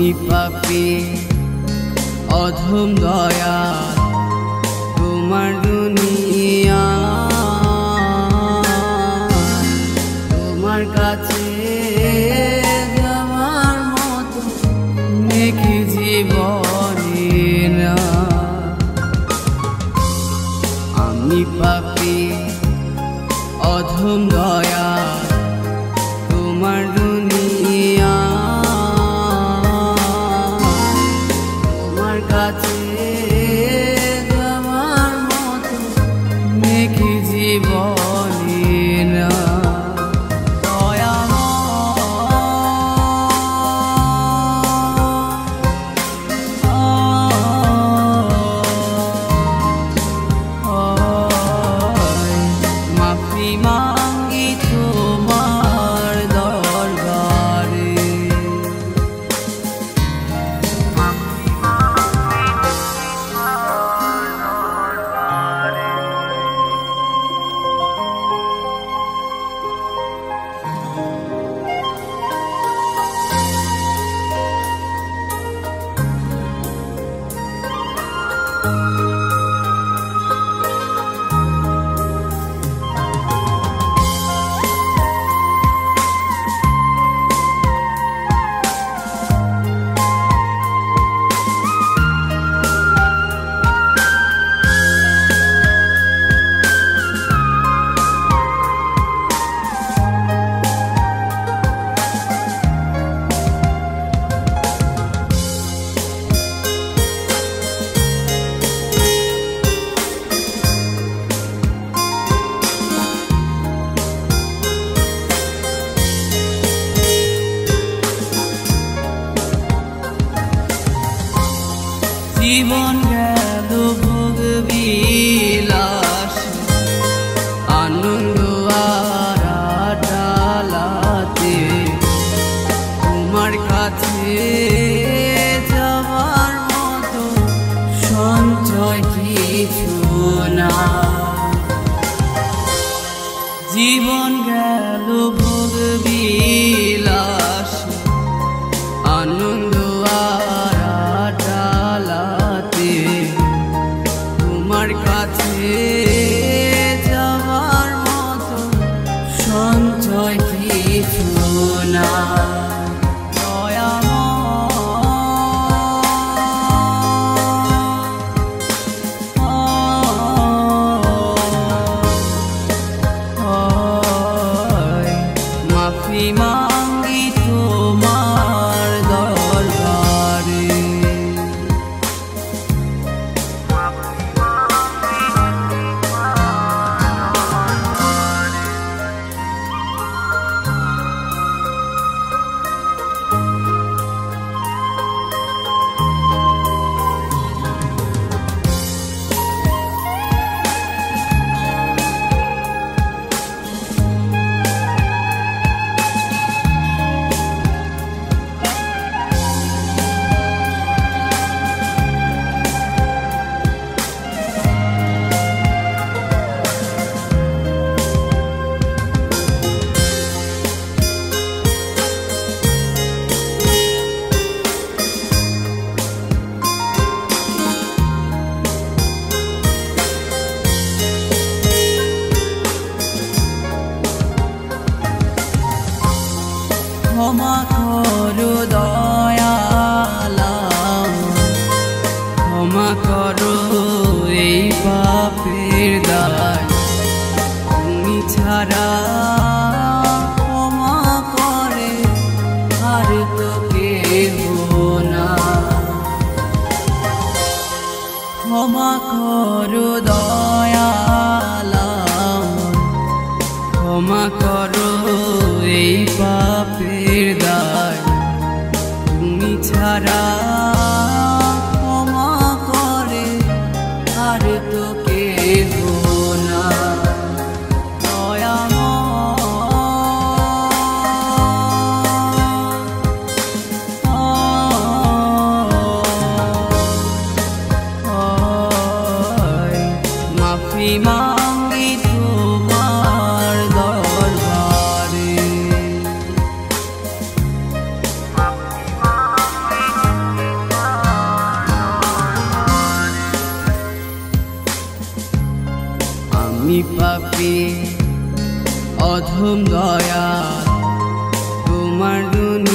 আমি পাপি অধম দয়া তোমার দুনিয়া। তোমার কাছে যাওয়ার মতো নেকি জীবনে না। আমি পাপি অধম দয়া Música জীবন গেল ভোগ বিলাস। আনন্দ আরাটালাতে তোমার কাছে যাওয়ার মতো সঞ্চয় কিছু না। জীবন গেল ভোগ বিলাস। করো দয়ালা ক্ষমা এই ছাড়া অধম দয়া তোমার দুনিয়া